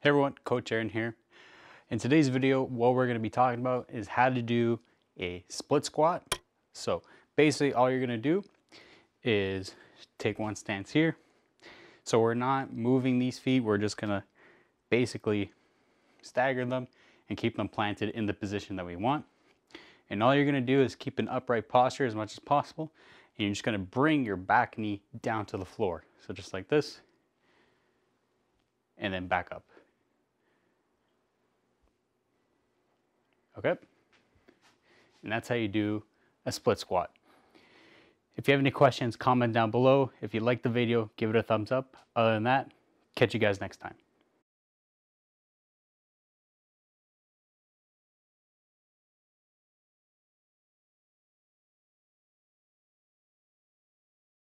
Hey everyone, Coach Aaron here. In today's video, what we're gonna be talking about is how to do a split squat. So basically all you're gonna do is take one stance here. So we're not moving these feet, we're just gonna basically stagger them and keep them planted in the position that we want. And all you're gonna do is keep an upright posture as much as possible. And you're just gonna bring your back knee down to the floor. So just like this, and then back up. Okay? And that's how you do a split squat. If you have any questions, comment down below. If you like the video, give it a thumbs up. Other than that, catch you guys next time.